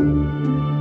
Música